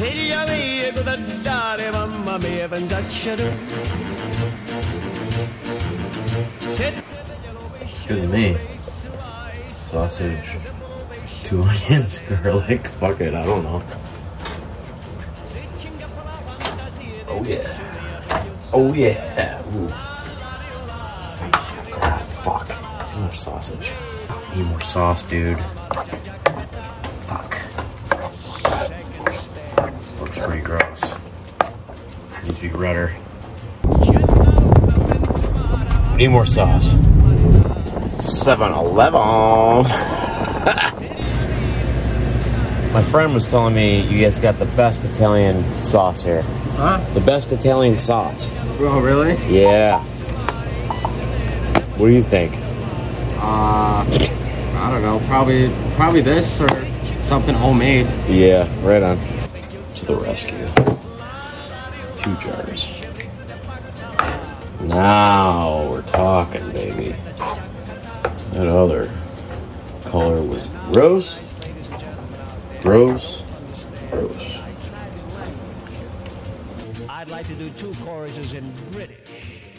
Dare, mamma Good to me. Sausage, two onions, garlic. Fuck it, I don't know. Oh yeah. Oh yeah. Ooh. Ah, fuck. Some more sausage. Need more sauce, dude. Needs to be redder. We need more sauce. 7 Eleven. My friend was telling me you guys got the best Italian sauce here. Huh? The best Italian sauce. Oh, really? Yeah. What do you think? Uh, I don't know. Probably, probably this or something homemade. Yeah, right on. To the rescue. Two jars. Now we're talking, baby. That other color was gross, gross, gross. I'd like to do two choruses in British.